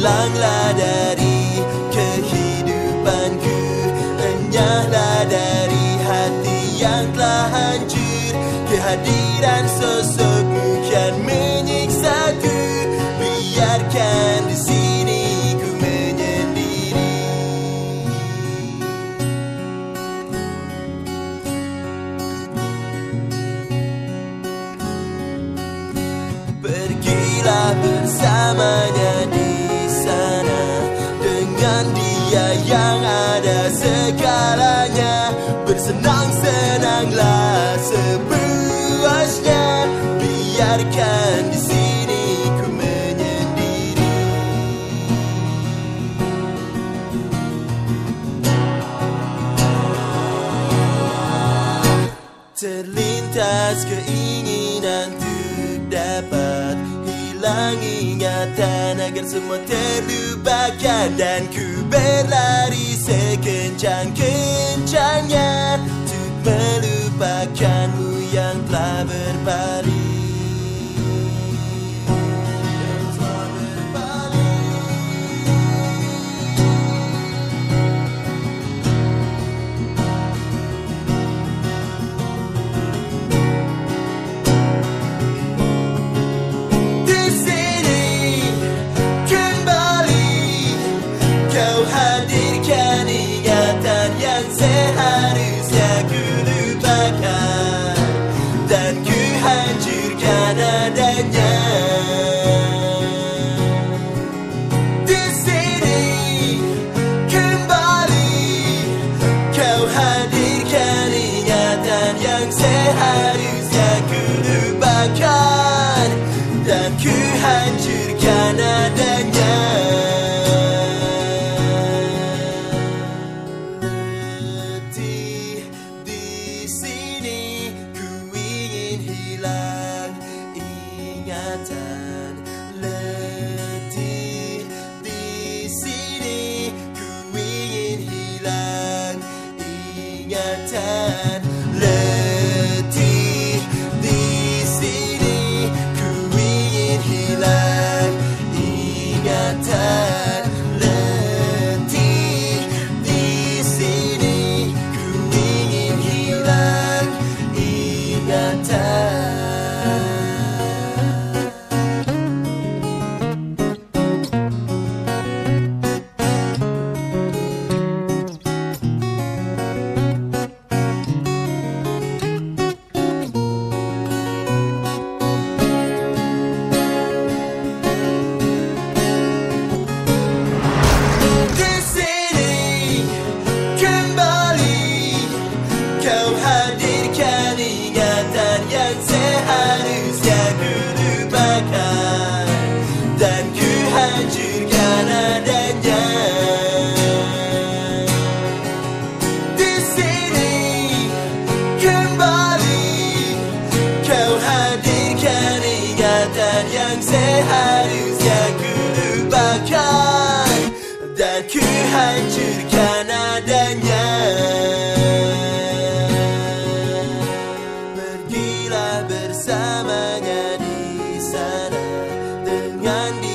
Hilanglah dari kehidupanku. Enyahlah dari hati yang telah hancur. Kehadiran sosokmu kian menyiksaku. Biarkan di sini ku menyendiri. Pergilah bersamanya Bersenang-senanglah sepuasnya. Biarkan di sini ku menyendiri. Terlintas keinginan untuk dapat hilang ingatan Agar semua terlupakan Dan ku berlari sekencang-kencangnya seharusnya ku lupakan dan ku hancurkan adanya di nandiyan